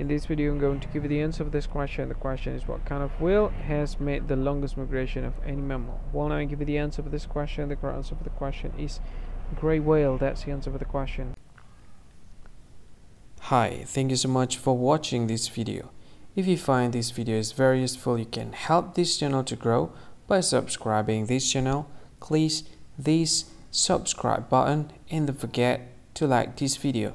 in this video I'm going to give you the answer of this question the question is what kind of whale has made the longest migration of any mammal well now I give you the answer for this question the correct answer for the question is gray whale that's the answer for the question Hi, thank you so much for watching this video. If you find this video is very useful, you can help this channel to grow by subscribing this channel. Please this subscribe button and don't forget to like this video.